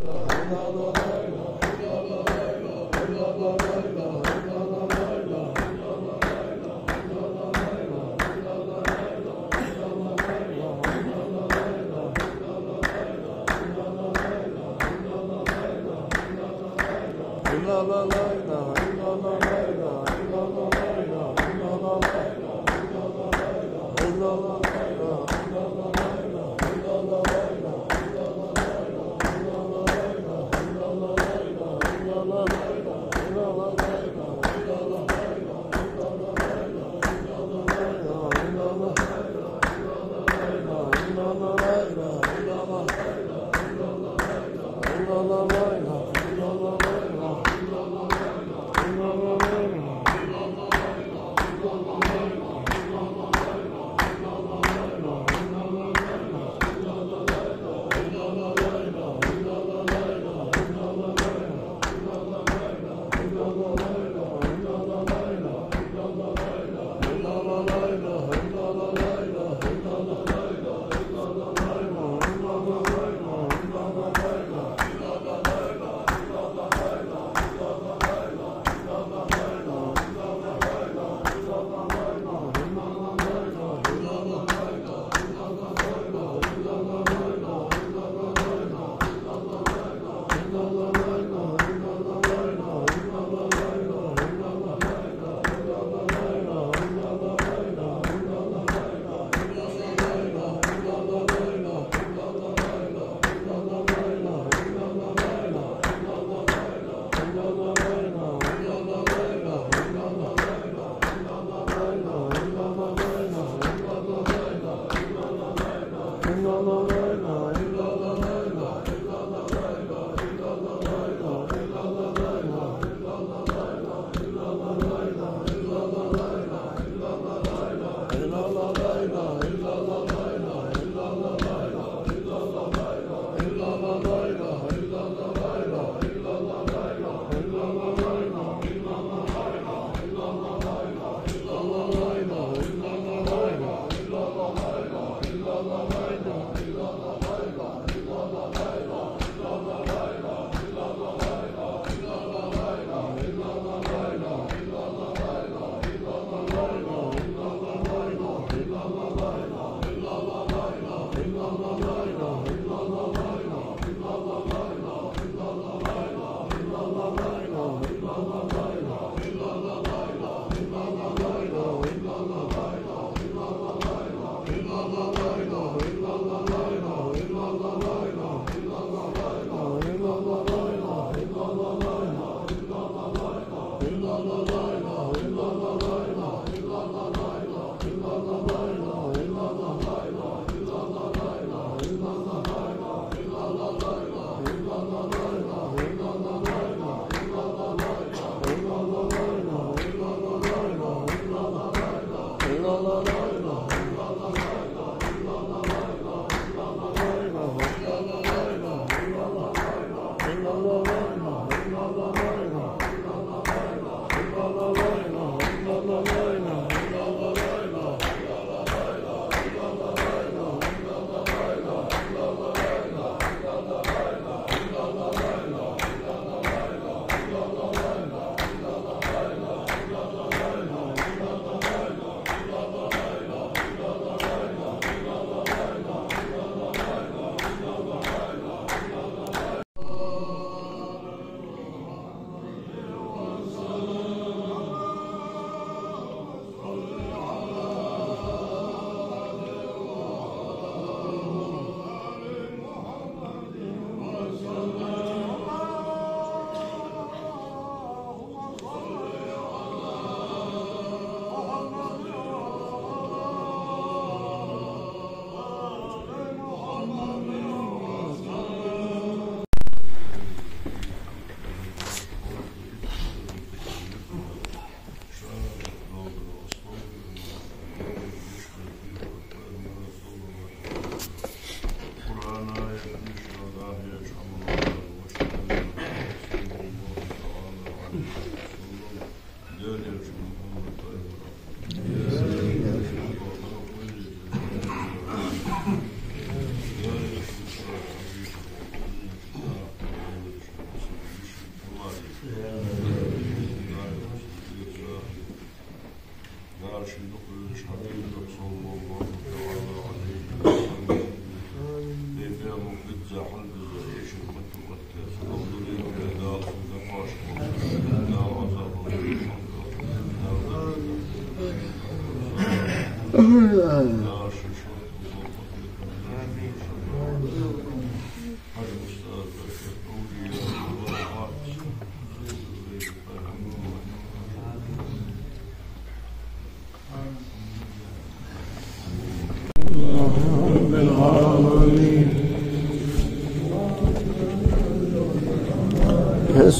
啊啊啊！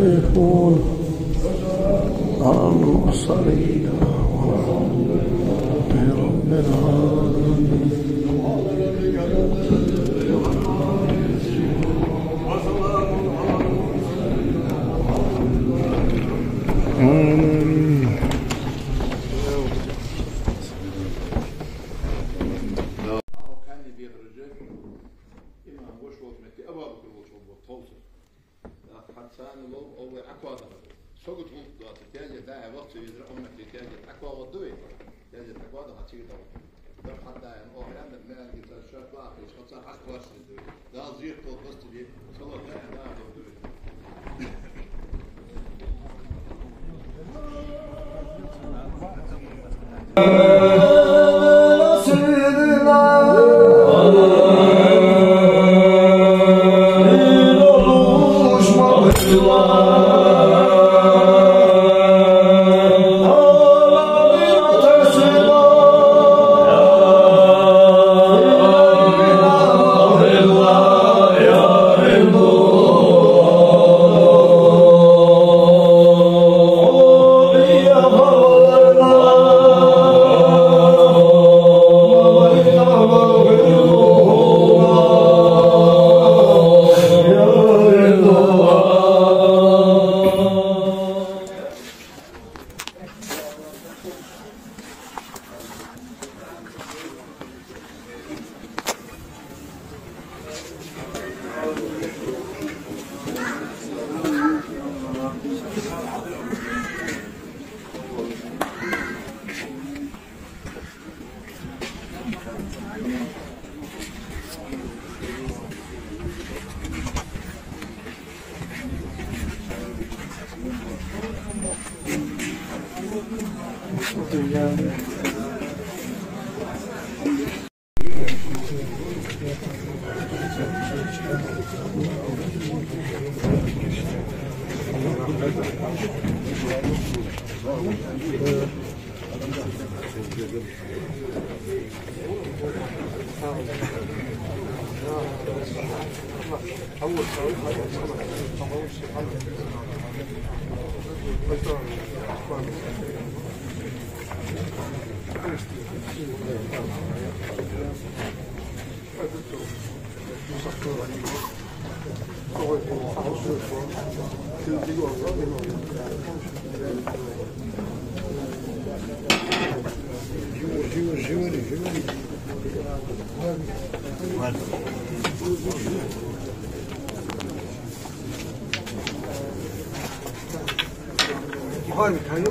يكون måste vi om ett kriteriet akkorddøy. Kriteriet akkord har tid av. Da hadde jeg en årende med gitar kjøpe av i skotsa akkvarsen døy. Da har zyrt på koste vi, så var det en dag døy. Uh... Thank you. Bueno.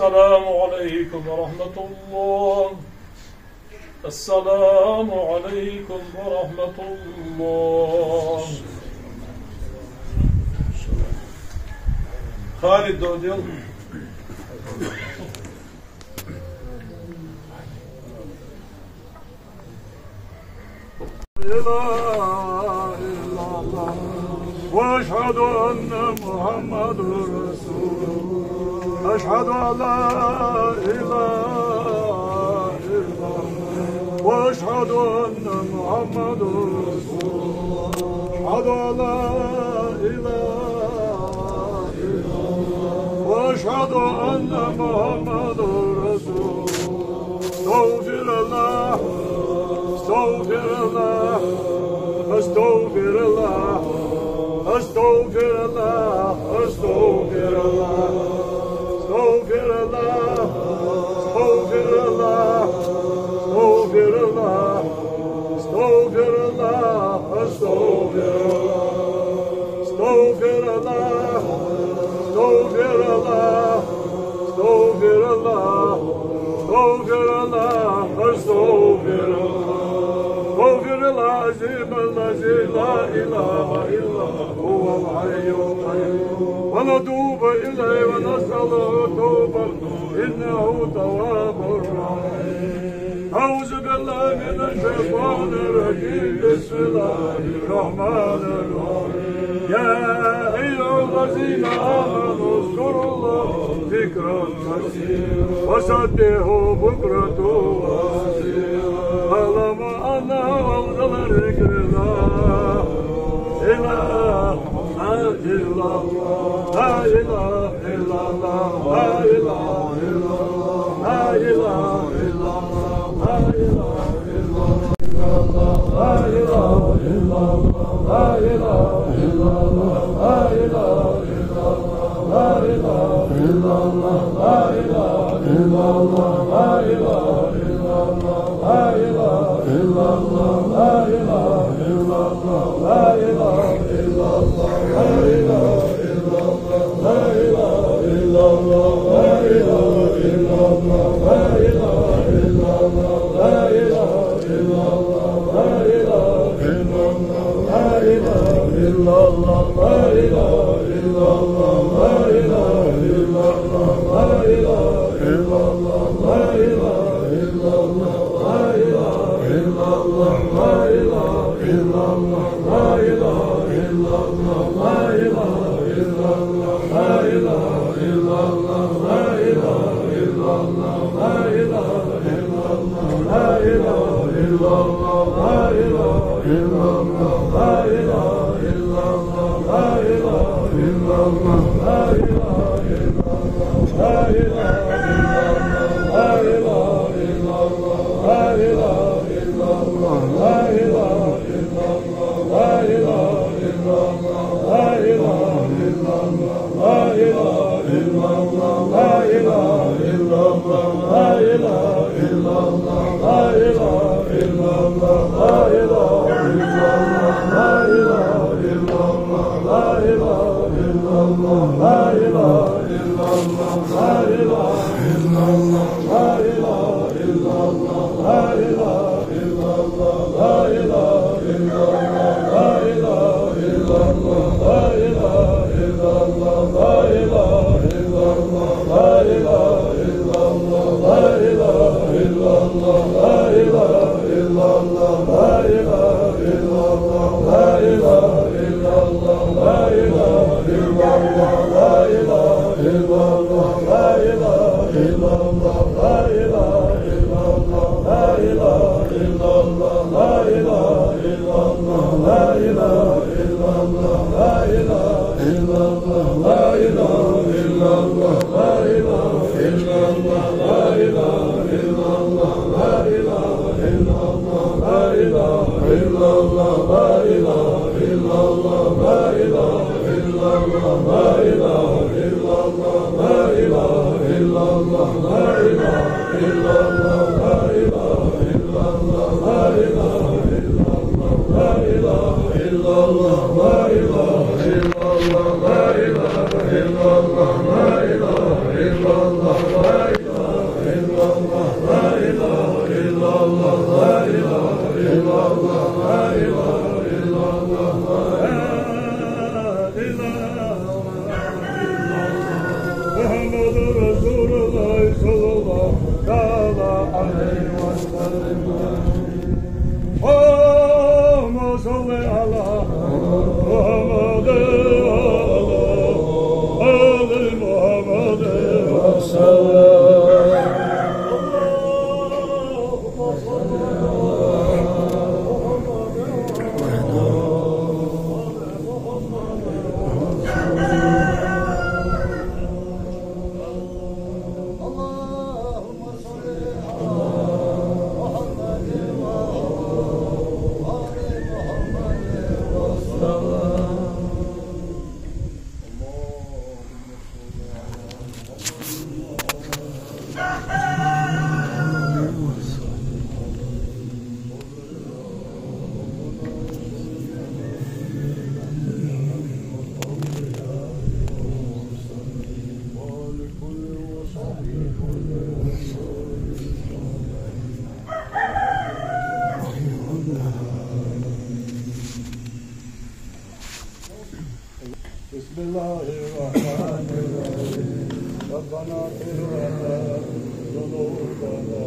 السلام عليكم ورحمة الله السلام عليكم ورحمة الله خالد دوديل لا إله إلا الله وأشهد أن محمد واشهد ان لا اله الا الله واشهد ان محمد رسول الله اشهد ان لا اله الا الله واشهد ان محمد رسول الله استغفر الله استغفر الله استغفر الله استغفر الله استغفر الله ونتوب إليه ونسأله توبة إنه تواب رحيم أعوذ بالله من الشيطان الرجيم بسم الله الرحمن الرحيم يا أيها الذين آمنوا اذكروا الله ذكرا كثيرا وسبحوه بكرة الله لا إله إلا الله your love. ربنا اغفر لنا ذنوبنا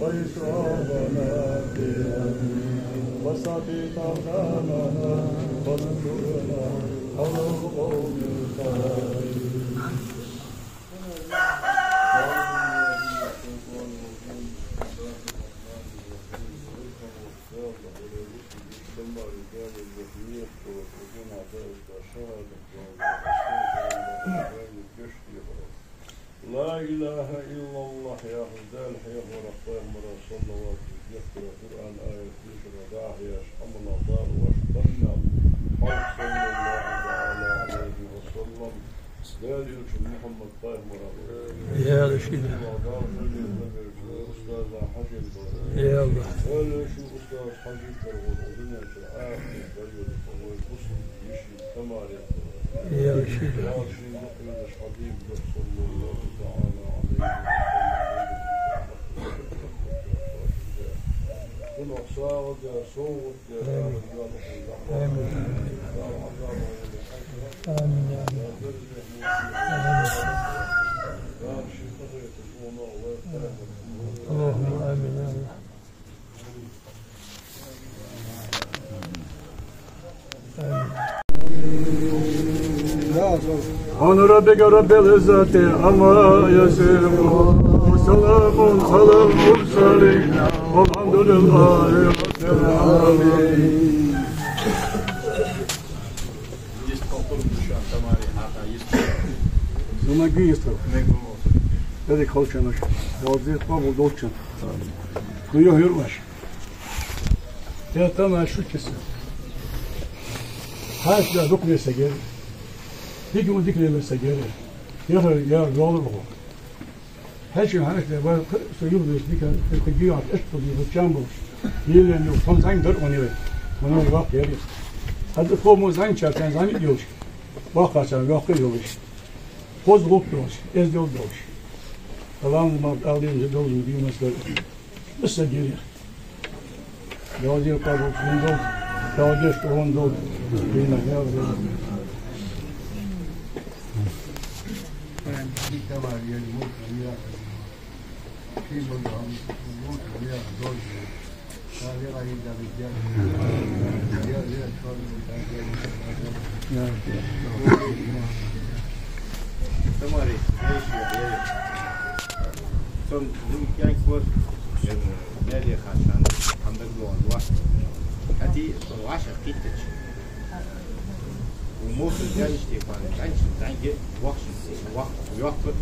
وإسرافنا في وثبت أقدامنا وانصرنا على القوم الخاسرين Yeah. لا إله إلا الله يا هدال يا ورقاء مرة صلوات يذكر القرآن آية ذكر داع يشحم الأضار واشقنا حق صلى الله تعالى عليه وسلم أستاذ يوسف محمد طاهر مرة يا رشيد أستاذ حجم يا يا يا يا يا الله Христос, магистр вот, занятия армии дает, вот, мусульм ищет, тамарит. يا رشيد آمين آمين آمين On Rabbi Rabbil İzzati ama yasimu Selamun salam mursalim Elhamdülillahi Rabbil Alemin Zona Ginstro. Dedi kolçanoş. Yolcu bu dolçan. Kuyu hürmaş. Ya tamam şu kesin. Her şey rukmese geldi. Peki onu zikredilirse gelir. Yarar, yarar, olur bu. Her şey hareketler var. Suyum diyor, bir kere, bir güya, et buluyor, can buluyor. Yerleniyor, son sen dört onu ver. Onu bak gelir. Hadi komu sen çarpsan sen diyor. Bak kaçan, yok yok. Koz grup diyor, ez diyor diyor. Allah'ın mabd aldığınızı doğru diyor Nasıl geliyor? Yağcı yapar, bunu doğru. Yağcı işte onu doğru. Bilmem, yağcı yapar. की તમારી અનુભવ કર્યા કે મંગમ અનુભવ કર્યા દોર સાલે વાળી જા વિદ્યા યા યા છોડ યા તમારી son nu kijk voor een media gaan staan aan de grond was. Het is een wasser kitteltje. وممكن كانش تيبان كانش تانجي وقت وقت وقت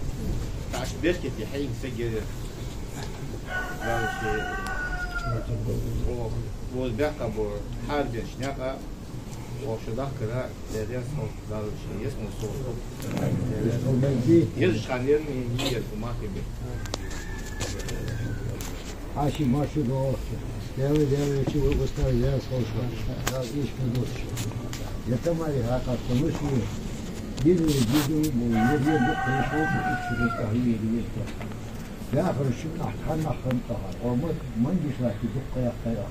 تعش بيركي تحين سجل لانش والبيعقة بحارب شناقة وشداخ كرا تيريس مو دالش يس مو صور يس خانير مي يس ما تبي Aşı maşı doğru. Değerli değerli için bu ustalar yaz hoş var. Daha iş mi dostum? для તમારી હાથ સમય છીએ બીજું બીજું નિર્ણય konuşmak için yerine Yağfır Ya ahtarına hırta var. Olmaz mangis var ki bu kaya kaya.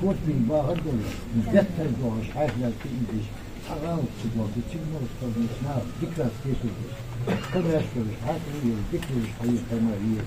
Kod bir bağır dolu. Müddetler doğru şahitler ki idiş. Ağal çıkmadı. Çıkmadı sorun. Sınav. Dikkat kesildi. Kamer sorun. Hatırlıyor. Dikkat hayır temel yiyor.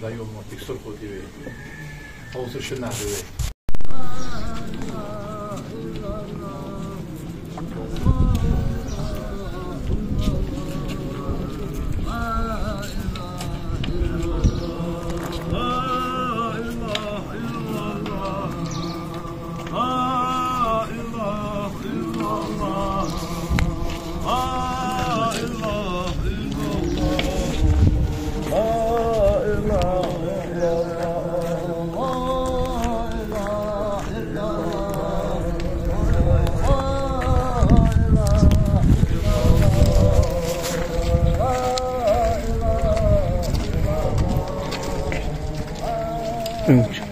Dajom, tik surko ti ve. Ovo su šinari ve. 嗯。